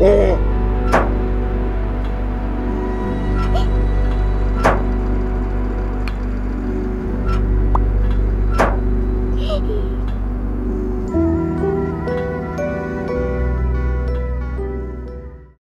喂